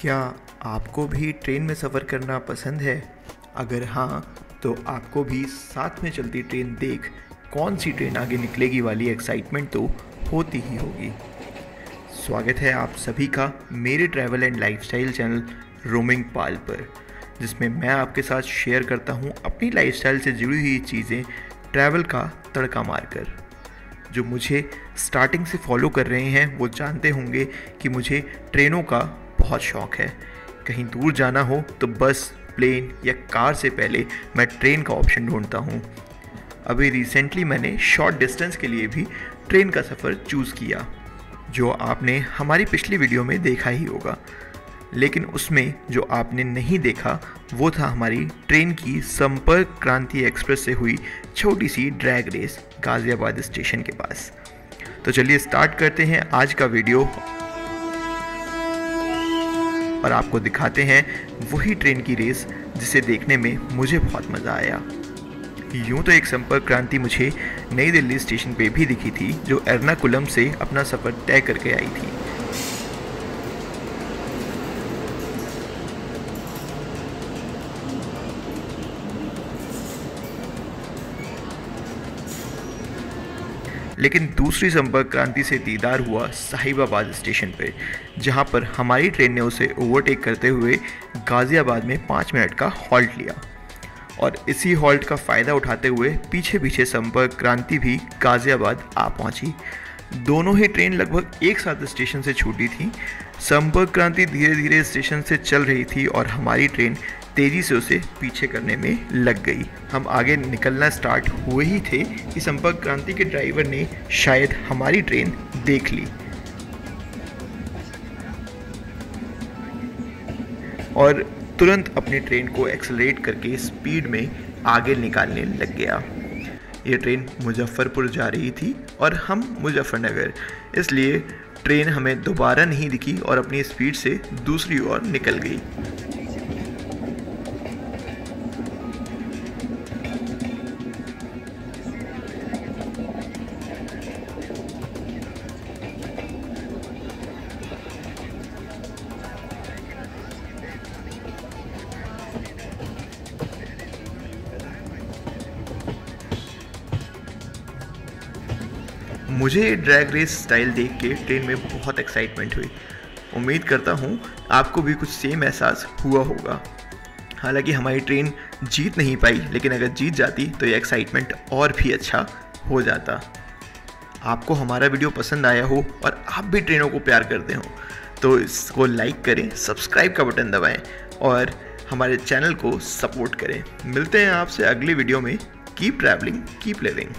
क्या आपको भी ट्रेन में सफ़र करना पसंद है? अगर हाँ तो आपको भी साथ में चलती ट्रेन देख कौन सी ट्रेन आगे निकलेगी वाली एक्साइटमेंट तो होती ही होगी। स्वागत है आप सभी का मेरे travel and lifestyle channel roaming Pal पर, जिसमें मैं आपके साथ शेयर करता हूँ अपनी लाइफस्टाइल से जुड़ी हुई चीज़ें ट्रैवल का तड़का मारकर। जो मुझे स्टार्टिंग से फॉलो कर रहे हैं, वो जानते होंगे कि मुझे ट्रेनों का बहुत शौक़ है। कहीं दूर जाना हो तो बस प्लेन या कार से पहले मैं ट्रेन का ऑप्शन ढूंढता हूँ। अभी रिसेंटली मैंने शॉर्ट डिस्टेंस के लिए भी ट्रेन का सफ़र चूज़ किया, जो आपने हमारी पिछली वीडियो में देखा ही होगा। लेकिन उसमें जो आपने नहीं देखा, वो था हमारी ट्रेन की संपर्क क्रांति एक्सप्रेस से हुई छोटी सी ड्रैग रेस गाज़ियाबाद स्टेशन के पास। तो चलिए स्टार्ट करते हैं आज का वीडियो और आपको दिखाते हैं वही ट्रेन की रेस जिसे देखने में मुझे बहुत मज़ा आया। यूँ तो एक संपर्क क्रांति मुझे नई दिल्ली स्टेशन पे भी दिखी थी, जो एर्नाकुलम से अपना सफ़र तय करके आई थी। लेकिन दूसरी संपर्क क्रांति से दीदार हुआ साहिबाबाद स्टेशन पर जहाँ पर हमारी ट्रेन ने उसे ओवरटेक करते हुए गाज़ियाबाद में पाँच मिनट का हॉल्ट लिया। और इसी हॉल्ट का फ़ायदा उठाते हुए पीछे पीछे संपर्क क्रांति भी गाज़ियाबाद आ पहुँची। दोनों ही ट्रेन लगभग एक साथ स्टेशन से छूटी थी। संपर्क क्रांति धीरे धीरे स्टेशन से चल रही थी और हमारी ट्रेन तेज़ी से उसे पीछे करने में लग गई। हम आगे निकलना स्टार्ट हुए ही थे कि संपर्क क्रांति के ड्राइवर ने शायद हमारी ट्रेन देख ली। और तुरंत अपनी ट्रेन को एक्सलरेट करके स्पीड में आगे निकालने लग गया। ये ट्रेन मुजफ्फ़रपुर जा रही थी और हम मुजफ्फ़रनगर, इसलिए ट्रेन हमें दोबारा नहीं दिखी और अपनी स्पीड से दूसरी ओर निकल गई। मुझे ड्रैग रेस स्टाइल देख के ट्रेन में बहुत एक्साइटमेंट हुई। उम्मीद करता हूँ आपको भी कुछ सेम एहसास हुआ होगा। हालाँकि हमारी ट्रेन जीत नहीं पाई, लेकिन अगर जीत जाती तो ये एक्साइटमेंट और भी अच्छा हो जाता। आपको हमारा वीडियो पसंद आया हो और आप भी ट्रेनों को प्यार करते हो तो इसको लाइक करें सब्सक्राइब का बटन दबाएँ और हमारे चैनल को सपोर्ट करें। मिलते हैं आपसे अगली वीडियो में। Keep travelling keep living